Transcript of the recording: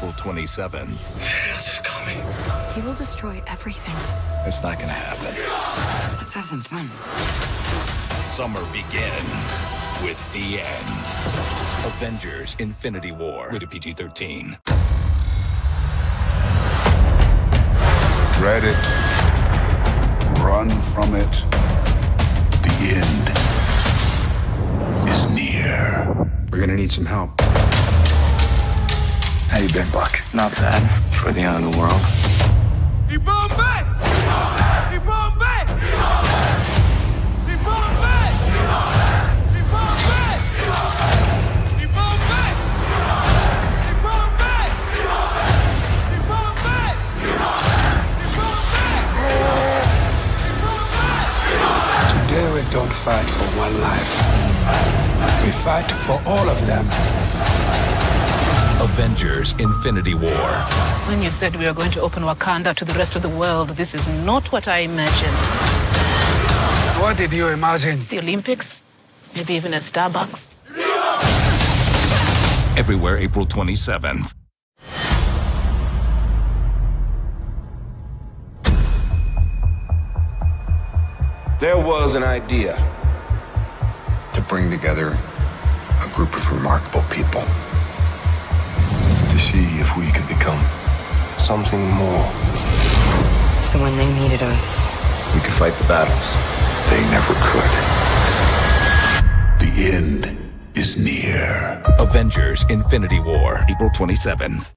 April 27th. Thanos is coming. He will destroy everything. It's not gonna happen. Let's have some fun. Summer begins with the end. Avengers Infinity War. Rated PG 13. Dread it. Run from it. The end is near. We're gonna need some help. How you been, Buck? Not bad for the end of the world. Yibambe! Bombay! Yibambe! Y Bombay! Y Bombay! Today we don't fight for one life. We fight for all of them. Avengers Infinity War. When you said we were going to open Wakanda to the rest of the world, this is not what I imagined. What did you imagine? The Olympics? Maybe even a Starbucks? Everywhere April 27th. There was an idea To bring together a group of remarkable people. To see if we could become something more. So when they needed us, We could fight the battles. they never could. The end is near. Avengers Infinity War. April 27th.